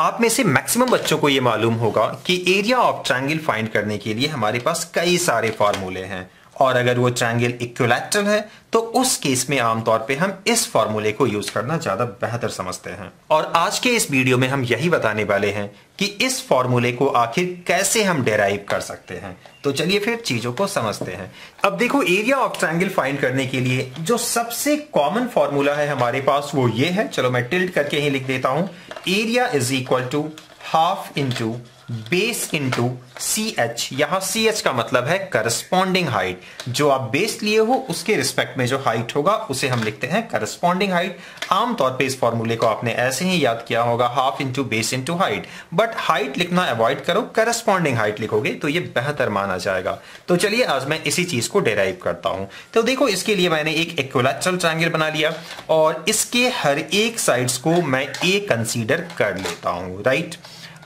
आप में से मैक्सिमम बच्चों को यह मालूम होगा कि एरिया ऑफ़ ट्रायंगल फाइंड करने के लिए हमारे पास कई सारे फॉर्मूले हैं। और अगर वो ट्रायंगल इक्विलैटरल है तो उस केस में आमतौर पे हम इस फॉर्मूले को यूज़ करना ज़्यादा बेहतर समझते हैं। और आज के इस वीडियो में हम यही बताने वाले हैं कि इस फॉर्मूले को आखिर कैसे हम डेराइव कर सकते हैं। तो चलिए फिर चीज़ों को समझते हैं। अब देखो एरिया ऑफ़ ट्रायंगल फाइंड करने के लिए जो सबसे कॉमन फॉर्मूला है हमारे पास, वो ये है। चलो मैं टिल्ट करके ही लिख देता हूँ। Area is equal to half into base into C H यहाँ सी एच का मतलब है करस्पॉन्डिंग हाइट जो आप बेस लिए हो, उसके रिस्पेक्ट में जो हाइट होगा, उसे हम लिखते हैं करस्पॉन्डिंग हाइट आमतौर पे इस फॉर्मूले को आपने ऐसे ही याद किया होगा half into base into height but height लिखना अवॉइड करो करस्पॉन्डिंग हाइट लिखोगे तो ये बेहतर माना जाएगा. तो चलिए आज मैं इसी चीज़ को डेराइव करता हूँ. तो देखो, इसके लिए मैंने एक इक्वलैटरल ट्रायंगल बना लिया और इसके हर एक साइड्स को मैं ए कंसीडर कर लेता हूँ राइट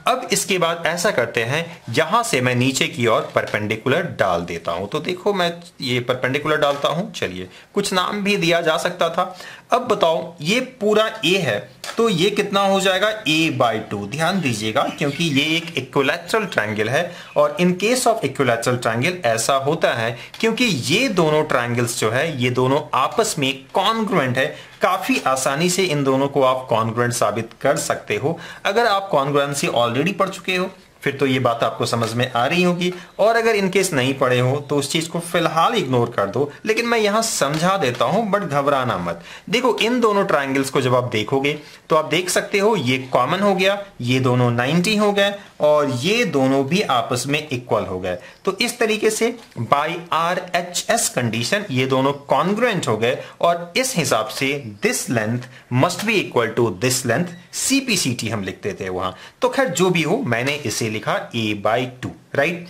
अब इसके बाद ऐसा करते हैं, यहाँ से मैं नीचे की ओर परपेंडिकुलर डाल देता हूँ। तो देखो, मैं ये परपेंडिकुलर डालता हूँ, चलिए। कुछ नाम भी दिया जा सकता था। अब बताओ, ये पूरा ए है तो ये कितना हो जाएगा? ए बाई टू ध्यान दीजिएगा, क्योंकि ये एक इक्वलैटरल ट्रायंगल है और in case of equilateral triangle ऐसा होता है, क्योंकि ये दोनों ट्रायंगल्स जो है, ये दोनों आपस में कॉन्ग्रुएंट है। काफ़ी आसानी से इन दोनों को आप कॉन्ग्रुएंट साबित कर सकते हो। अगर आप कॉन्ग्रुएंसी ऑलरेडी पढ़ चुके हो फिर तो ये बात आपको समझ में आ रही होगी। और अगर इनकेस नहीं पढ़े हो तो उस चीज़ को फ़िलहाल इग्नोर कर दो। लेकिन मैं यहाँ समझा देता हूँ बट घबराना मत। देखो, इन दोनों ट्राइंगल्स को जब आप देखोगे तो आप देख सकते हो, ये कॉमन हो गया, ये दोनों 90 हो गए, और ये दोनों भी आपस में इक्वल हो गए। तो इस तरीके से by R H S condition ये दोनों कॉन्ग्रुएंट हो गए, और इस हिसाब से this length must be equal to this length CPCT हम लिखते थे वहाँ। तो खैर, जो भी हो, मैंने इसे लिखा ए बाई टू राइट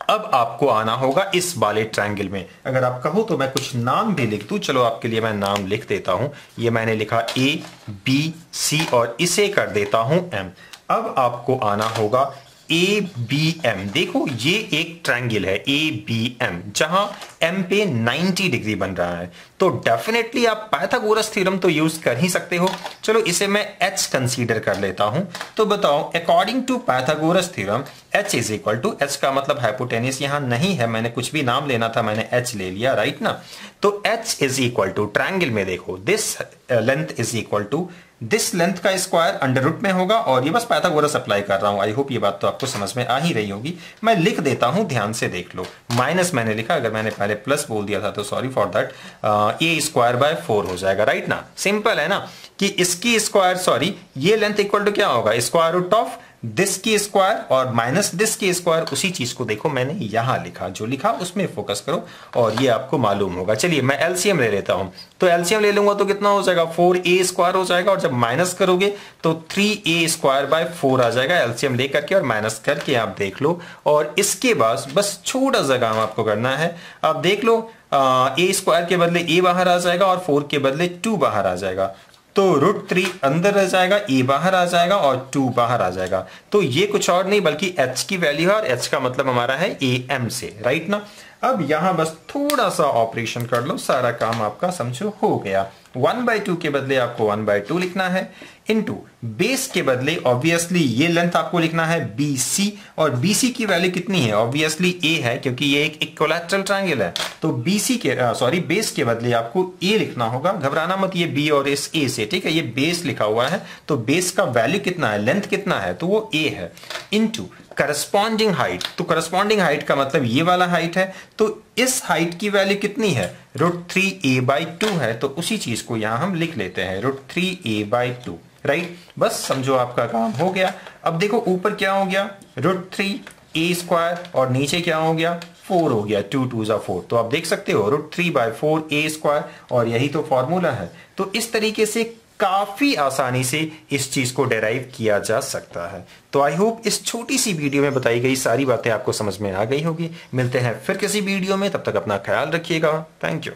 अब आपको आना होगा इस वाले ट्रायंगल में। अगर आप कहो तो मैं कुछ नाम भी लिख दू। चलो, आपके लिए मैं नाम लिख देता हूँ। ये मैंने लिखा ए बी सी और इसे कर देता हूँ एम अब आपको आना होगा ए बी एम देखो, ये एक ट्रायंगल है ए बी एम जहाँ एम पे 90 डिग्री बन रहा है। तो डेफिनेटली आप पाइथागोरस थ्योरम तो यूज़ कर ही सकते हो। चलो, इसे मैं एच कंसीडर कर लेता हूँ। तो बताओ according to Pythagoras theorem H is equal to H का मतलब हाइपोटेनिस यहाँ नहीं है। मैंने कुछ भी नाम लेना था, मैंने एच ले लिया राइट ना? तो H is equal to triangle में देखो। This length is equal to this length का स्क्वायर अंडर रूट में होगा और ये बस पैथागोरस अप्लाई कर रहा हूँ। आई होप ये बात तो आपको समझ में आ ही रही होगी। मैं लिख देता हूँ, ध्यान से देख लो। माइनस मैंने लिखा, अगर मैंने पहले प्लस बोल दिया था तो sorry for that A square by four हो जाएगा राइट ना? सिंपल है ना? कि इसकी स्क्वायर सॉरी ये लेंथ इक्वल टू क्या होगा? स्क्वायर रूट ऑफ़ दिस की स्क्वायर और माइनस दिस की स्क्वायर उसी चीज़ को देखो, मैंने यहाँ लिखा, जो लिखा, उसमें फोकस करो और ये आपको मालूम होगा। चलिए, मैं एलसीएम ले लेता हूँ। तो एलसीएम ले लूँगा तो कितना हो जाएगा? फोर ए स्क्वायर हो जाएगा और जब माइनस करोगे तो three A square by four आ जाएगा एलसीएम लेकर के और माइनस करके आप देख लो। और इसके बाद बस छोटा सा काम आपको करना है। आप देख लो ए स्क्वायर के बदले ए बाहर आ जाएगा और फोर के बदले टू बाहर आ जाएगा। तो रूट थ्री अंदर रह जाएगा ए बाहर आ जाएगा और टू बाहर आ जाएगा। तो ये कुछ और नहीं, बल्कि एच की वैल्यू है और एच का मतलब हमारा है ए एम से राइट ना? अब यहाँ बस थोड़ा सा ऑपरेशन कर लो, सारा काम आपका, समझो, हो गया। वन बाई टू के बदले आपको वन बाई टू लिखना है। इनटू बेस के बदले ऑब्वियसली ये लेंथ आपको लिखना है बी सी और बी सी की वैल्यू कितनी है? ऑब्वियसली ए है, क्योंकि ये एक इक्वलैटरल ट्रायंगल है। तो बी सी के सॉरी बेस के बदले आपको ए लिखना होगा। घबराना मत, ये बी और इस ए से, ठीक है? ये बेस लिखा हुआ है। तो बेस का वैल्यू कितना है? लेंथ कितना है? तो वो ए है। इनटू करस्पॉन्डिंग हाइट तो करस्पॉन्डिंग हाइट का मतलब ये वाला हाइट है तो इस हाइट की वैल्यू कितनी है? Root three A by two है तो उसी चीज़ को यहाँ हम लिख लेते हैं root three A by two right बस समझो आपका काम हो गया। अब देखो ऊपर क्या हो गया? रूट थ्री ए स्क्वायर और नीचे क्या हो गया? फोर हो गया टू टू जा फोर तो आप देख सकते हो root three by four A square और यही तो फॉर्मूला है। तो इस तरीके से काफ़ी आसानी से इस चीज़ को डेराइव किया जा सकता है। तो आई होप इस छोटी सी वीडियो में बताई गई सारी बातें आपको समझ में आ गई होगी। मिलते हैं फिर किसी वीडियो में। तब तक अपना ख्याल रखिएगा। Thank you